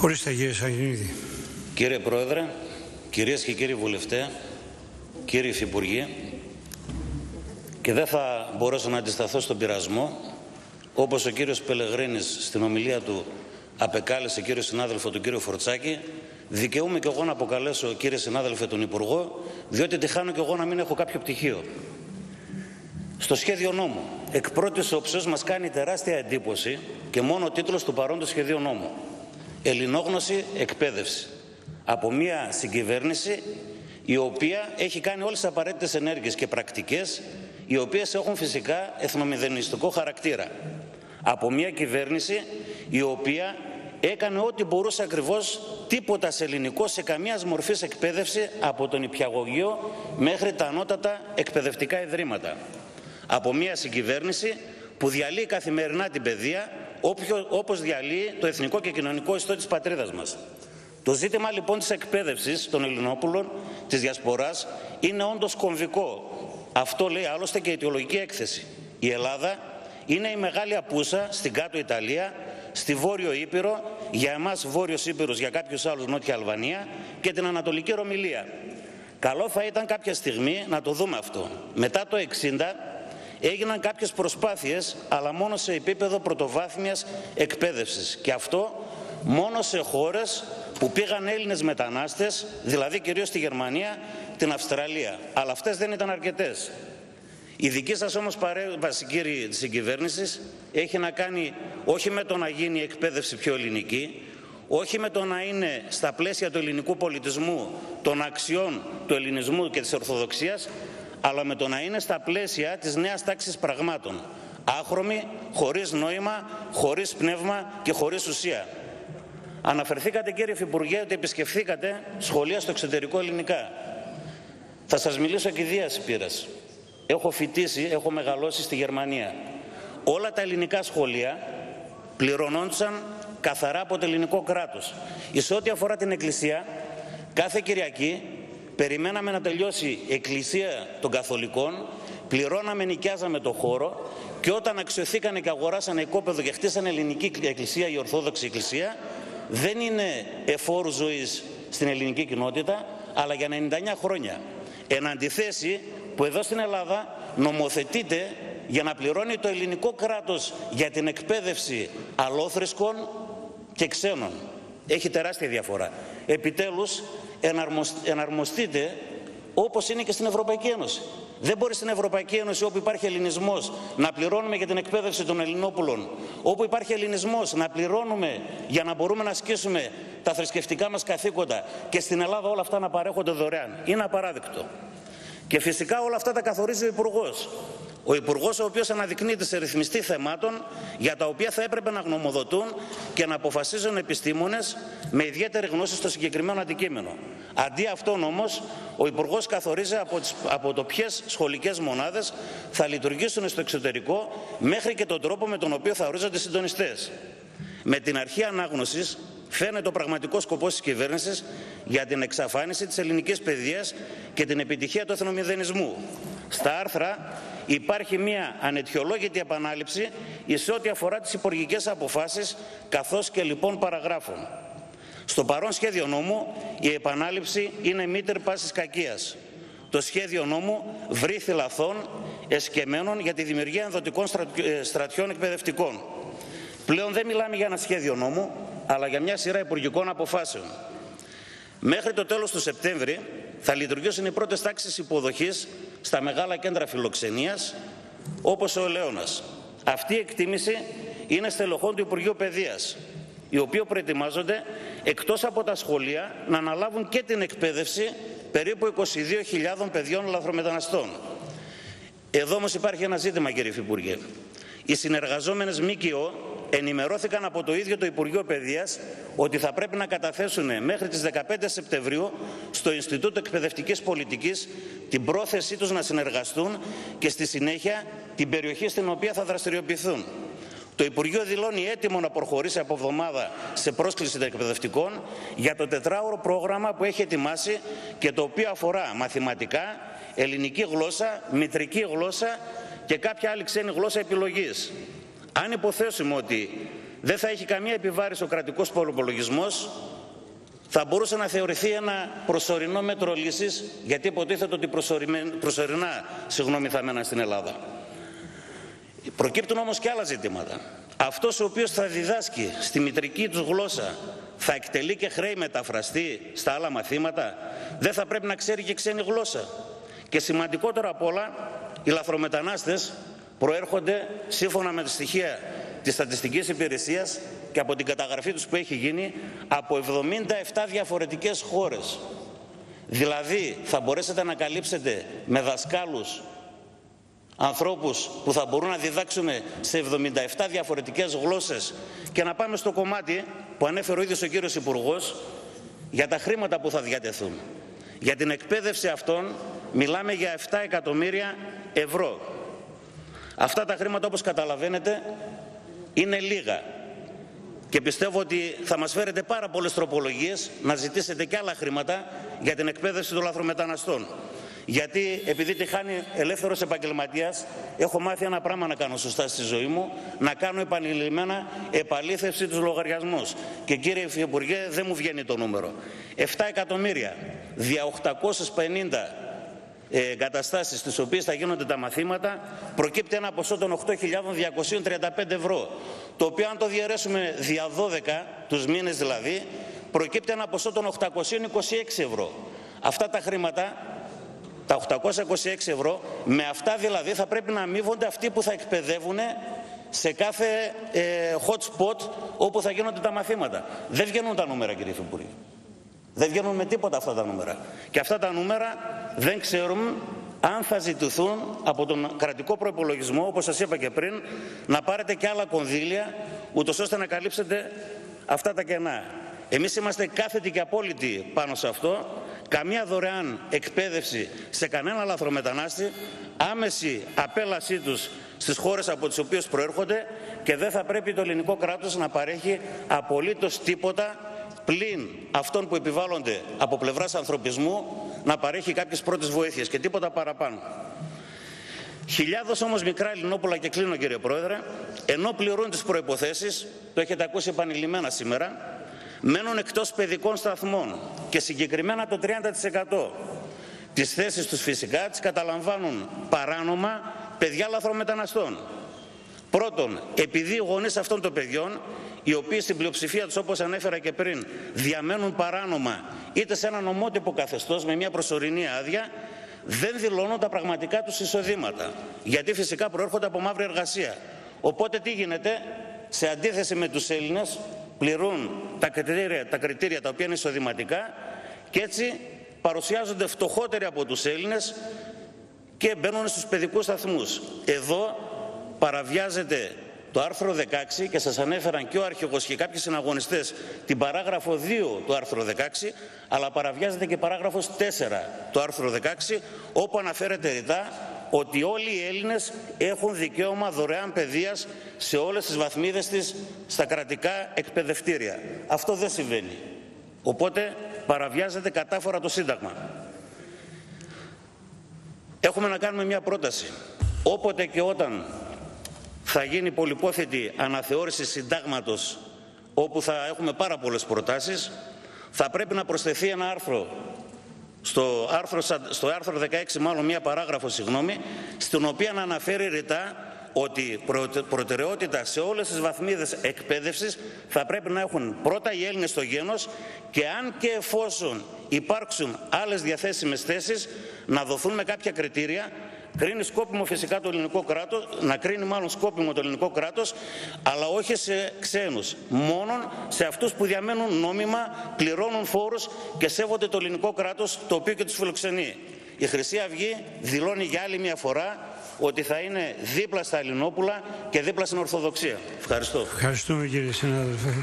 Ορίστε κύριε Σαγηνίδη. Κύριε Πρόεδρε, κυρίες και κύριοι βουλευτέ, κύριοι υφυπουργοί, και δεν θα μπορέσω να αντισταθώ στον πειρασμό, όπως ο κύριος Πελεγρίνης στην ομιλία του απεκάλεσε κύριο συνάδελφο του κύριο Φορτσάκη, δικαιούμαι και εγώ να αποκαλέσω κύριε συνάδελφε τον Υπουργό, διότι τυχάνω και εγώ να μην έχω κάποιο πτυχίο. Στο σχέδιο νόμου, εκ πρώτης όψεως μας κάνει τεράστια εντύπωση και μόνο ο τίτλος του παρόντος σχεδίου νόμου. Ελληνόγνωση εκπαίδευση. Από μια συγκυβέρνηση η οποία έχει κάνει όλες τις απαραίτητες ενέργειες και πρακτικές οι οποίες έχουν φυσικά εθνομηδενιστικό χαρακτήρα. Από μια κυβέρνηση η οποία έκανε ό,τι μπορούσε ακριβώς τίποτα σε ελληνικό σε καμία μορφής εκπαίδευση από τον υπηαγωγείο μέχρι τα ανώτατα εκπαιδευτικά ιδρύματα. Από μια συγκυβέρνηση που διαλύει καθημερινά την παιδεία όπως διαλύει το εθνικό και κοινωνικό ιστό της πατρίδας μας. Το ζήτημα λοιπόν της εκπαίδευσης των Ελληνόπουλων, της Διασποράς, είναι όντως κομβικό. Αυτό λέει άλλωστε και η αιτιολογική έκθεση. Η Ελλάδα είναι η μεγάλη απούσα στην κάτω Ιταλία, στη Βόρειο Ήπειρο, για εμάς Βόρειος Ήπειρος, για κάποιους άλλους Νότια Αλβανία και την Ανατολική Ρωμιλία. Καλό θα ήταν κάποια στιγμή να το δούμε αυτό. Μετά το 60 έγιναν κάποιες προσπάθειες, αλλά μόνο σε επίπεδο πρωτοβάθμιας εκπαίδευσης. Και αυτό μόνο σε χώρες που πήγαν Έλληνες μετανάστες, δηλαδή κυρίως στη Γερμανία, την Αυστραλία. Αλλά αυτές δεν ήταν αρκετές. Η δική σας όμως παρέμβαση, κύριοι της συγκυβέρνησης, έχει να κάνει όχι με το να γίνει η εκπαίδευση πιο ελληνική, όχι με το να είναι στα πλαίσια του ελληνικού πολιτισμού, των αξιών του ελληνισμού και της Ορθοδοξίας, αλλά με το να είναι στα πλαίσια της νέας τάξης πραγμάτων. Άχρωμη, χωρίς νόημα, χωρίς πνεύμα και χωρίς ουσία. Αναφερθήκατε κύριε Υφυπουργέ ότι επισκεφθήκατε σχολεία στο εξωτερικό ελληνικά. Θα σας μιλήσω και δίας πείρας. Έχω φοιτήσει, έχω μεγαλώσει στη Γερμανία. Όλα τα ελληνικά σχολεία πληρωνόντουσαν καθαρά από το ελληνικό κράτος. Εις ό,τι αφορά την Εκκλησία, κάθε Κυριακή περιμέναμε να τελειώσει η Εκκλησία των Καθολικών, πληρώναμε, νοικιάζαμε το χώρο και όταν αξιοθήκανε και αγοράσανε οικόπεδο και χτίσανε ελληνική εκκλησία, η Ορθόδοξη Εκκλησία, δεν είναι εφόρου ζωής στην ελληνική κοινότητα, αλλά για 99 χρόνια. Εν αντιθέσει που εδώ στην Ελλάδα νομοθετείται για να πληρώνει το ελληνικό κράτος για την εκπαίδευση αλόθρησκων και ξένων. Έχει τεράστια διαφορά. Επιτέλους εναρμοστείτε όπως είναι και στην Ευρωπαϊκή Ένωση. Δεν μπορεί στην Ευρωπαϊκή Ένωση όπου υπάρχει ελληνισμός να πληρώνουμε για την εκπαίδευση των Ελληνόπουλων. Όπου υπάρχει ελληνισμός να πληρώνουμε για να μπορούμε να ασκήσουμε τα θρησκευτικά μας καθήκοντα και στην Ελλάδα όλα αυτά να παρέχονται δωρεάν. Είναι απαράδεκτο. Και φυσικά όλα αυτά τα καθορίζει ο Υπουργός. Ο Υπουργός, ο οποίος αναδεικνύεται σε ρυθμιστή θεμάτων για τα οποία θα έπρεπε να γνωμοδοτούν και να αποφασίζουν επιστήμονες με ιδιαίτερη γνώση στο συγκεκριμένο αντικείμενο. Αντί αυτόν όμως, ο Υπουργός καθορίζει από, τις, από το ποιες σχολικές μονάδες θα λειτουργήσουν στο εξωτερικό μέχρι και τον τρόπο με τον οποίο θα ορίζονται οι συντονιστές. Με την αρχή ανάγνωσης φαίνεται ο πραγματικός σκοπός της κυβέρνησης για την εξαφάνιση της ελληνικής παιδείας και την επιτυχία του εθνομηδενισμού. Στα άρθρα υπάρχει μια ανετιολόγητη επανάληψη σε ό,τι αφορά τις υπουργικές αποφάσεις καθώς και λοιπόν παραγράφων. Στο παρόν σχέδιο νόμου η επανάληψη είναι μήτερ πάσης κακίας. Το σχέδιο νόμου βρήθη λαθών εσκεμμένων για τη δημιουργία ενδοτικών ε, στρατιών εκπαιδευτικών. Πλέον δεν μιλάμε για ένα σχέδιο νόμου, αλλά για μια σειρά υπουργικών αποφάσεων. Μέχρι το τέλος του Σεπτέμβρη θα λειτουργήσουν οι πρώτες τάξεις υποδοχής στα μεγάλα κέντρα φιλοξενίας, όπως ο Ελαιώνας. Αυτή η εκτίμηση είναι στελεχών του Υπουργείου Παιδείας, οι οποίοι προετοιμάζονται εκτός από τα σχολεία να αναλάβουν και την εκπαίδευση περίπου 22.000 παιδιών λαθρομεταναστών. Εδώ όμως υπάρχει ένα ζήτημα κύριε Υφυπουργέ. Οι συνεργαζόμενες ΜΚΟ ενημερώθηκαν από το ίδιο το Υπουργείο Παιδείας ότι θα πρέπει να καταθέσουν μέχρι τις 15 Σεπτεμβρίου στο Ινστιτούτο Εκπαιδευτικής Πολιτικής την πρόθεσή τους να συνεργαστούν και στη συνέχεια την περιοχή στην οποία θα δραστηριοποιηθούν. Το Υπουργείο δηλώνει έτοιμο να προχωρήσει από εβδομάδα σε πρόσκληση των εκπαιδευτικών για το τετράωρο πρόγραμμα που έχει ετοιμάσει και το οποίο αφορά μαθηματικά, ελληνική γλώσσα, μητρική γλώσσα και κάποια άλλη ξένη γλώσσα επιλογής. Αν υποθέσουμε ότι δεν θα έχει καμία επιβάρηση ο κρατικός προπολογισμός, θα μπορούσε να θεωρηθεί ένα προσωρινό μέτρο λύσης, γιατί υποτίθεται ότι προσωρινά συγγνώμη, θα μέναν στην Ελλάδα. Προκύπτουν όμως και άλλα ζητήματα. Αυτός ο οποίος θα διδάσκει στη μητρική τους γλώσσα θα εκτελεί και χρέη μεταφραστεί στα άλλα μαθήματα, δεν θα πρέπει να ξέρει και ξένη γλώσσα. Και σημαντικότερο απ' όλα, οι λαθρομετανάστες προέρχονται σύμφωνα με τη στοιχεία της Στατιστικής Υπηρεσίας και από την καταγραφή τους που έχει γίνει από 77 διαφορετικές χώρες. Δηλαδή θα μπορέσετε να καλύψετε με δασκάλους ανθρώπους που θα μπορούν να διδάξουν σε 77 διαφορετικές γλώσσες και να πάμε στο κομμάτι που ανέφερε ο ίδιος ο κύριος Υπουργός για τα χρήματα που θα διατεθούν. Για την εκπαίδευση αυτών μιλάμε για 7 εκατομμύρια ευρώ. Αυτά τα χρήματα όπως καταλαβαίνετε είναι λίγα και πιστεύω ότι θα μας φέρετε πάρα πολλές τροπολογίες να ζητήσετε και άλλα χρήματα για την εκπαίδευση των λαθρομεταναστών. Γιατί επειδή τη χάνει ελεύθερος επαγγελματίας, έχω μάθει ένα πράγμα να κάνω σωστά στη ζωή μου, να κάνω επανειλημμένα επαλήθευση τους λογαριασμούς. Και κύριε Υφυπουργέ, δεν μου βγαίνει το νούμερο. 7 εκατομμύρια δια 850 εγκαταστάσεις στις οποίες θα γίνονται τα μαθήματα προκύπτει ένα ποσό των 8.235 ευρώ το οποίο αν το διαιρέσουμε δια 12 τους μήνες δηλαδή προκύπτει ένα ποσό των 826 ευρώ αυτά τα χρήματα τα 826 ευρώ, με αυτά δηλαδή θα πρέπει να αμείβονται αυτοί που θα εκπαιδεύουν σε κάθε ε, hot spot όπου θα γίνονται τα μαθήματα. Δεν βγαίνουν τα νούμερα κύριε Υφυπουργέ. Δεν βγαίνουν με τίποτα αυτά τα νούμερα. Και αυτά τα νούμερα δεν ξέρουμε αν θα ζητηθούν από τον κρατικό προπολογισμό, όπως σας είπα και πριν, να πάρετε και άλλα κονδύλια, ούτως ώστε να καλύψετε αυτά τα κενά. Εμείς είμαστε κάθετοι και απόλυτοι πάνω σε αυτό καμία δωρεάν εκπαίδευση σε κανένα λαθρομετανάστη, άμεση απέλασή τους στις χώρες από τις οποίες προέρχονται και δεν θα πρέπει το ελληνικό κράτος να παρέχει απολύτως τίποτα πλην αυτών που επιβάλλονται από πλευράς ανθρωπισμού να παρέχει κάποιες πρώτες βοήθειες και τίποτα παραπάνω. Χιλιάδες όμως μικρά Ελληνόπουλα και κλείνω κύριε Πρόεδρε, ενώ πληρούν τις προϋποθέσεις, το έχετε ακούσει επανειλημμένα σήμερα, μένουν εκτός παιδικών σταθμών και συγκεκριμένα το 30% τις θέσεις τους φυσικά τις καταλαμβάνουν παράνομα παιδιά λαθρομεταναστών. Πρώτον, επειδή οι γονείς αυτών των παιδιών, οι οποίοι στην πλειοψηφία τους όπως ανέφερα και πριν, διαμένουν παράνομα είτε σε ένα νομότυπο καθεστώς με μια προσωρινή άδεια, δεν δηλώνουν τα πραγματικά τους εισοδήματα. Γιατί φυσικά προέρχονται από μαύρη εργασία. Οπότε τι γίνεται, σε αντίθεση με τους Έλληνες, πληρούν τα κριτήρια, τα κριτήρια τα οποία είναι εισοδηματικά και έτσι παρουσιάζονται φτωχότεροι από τους Έλληνες και μπαίνουν στους παιδικούς σταθμούς. Εδώ παραβιάζεται το άρθρο 16 και σας ανέφεραν και ο αρχηγός και κάποιοι συναγωνιστές την παράγραφο 2 του άρθρου 16 αλλά παραβιάζεται και παράγραφος 4 του άρθρου 16 όπου αναφέρεται ρητά ότι όλοι οι Έλληνες έχουν δικαίωμα δωρεάν παιδείας σε όλες τις βαθμίδες της στα κρατικά εκπαιδευτήρια. Αυτό δεν συμβαίνει. Οπότε παραβιάζεται κατάφορα το Σύνταγμα. Έχουμε να κάνουμε μια πρόταση. Όποτε και όταν θα γίνει πολυπόθετη αναθεώρηση συντάγματος όπου θα έχουμε πάρα πολλές προτάσεις, θα πρέπει να προσθεθεί ένα άρθρο στο άρθρο, στο άρθρο 16 μάλλον μία παράγραφο συγγνώμη, στην οποία να αναφέρει ρητά ότι προτεραιότητα σε όλες τις βαθμίδες εκπαίδευσης θα πρέπει να έχουν πρώτα οι Έλληνες στο γένος και αν και εφόσον υπάρξουν άλλες διαθέσιμες θέσεις να δοθούν με κάποια κριτήρια κρίνει σκόπιμο φυσικά το ελληνικό κράτος, να κρίνει μάλλον σκόπιμο το ελληνικό κράτος, αλλά όχι σε ξένους. Μόνο σε αυτούς που διαμένουν νόμιμα, πληρώνουν φόρους και σέβονται το ελληνικό κράτος, το οποίο και τους φιλοξενεί. Η Χρυσή Αυγή δηλώνει για άλλη μια φορά ότι θα είναι δίπλα στα Ελληνόπουλα και δίπλα στην Ορθοδοξία. Ευχαριστώ. Ευχαριστούμε κύριε συνάδελφε.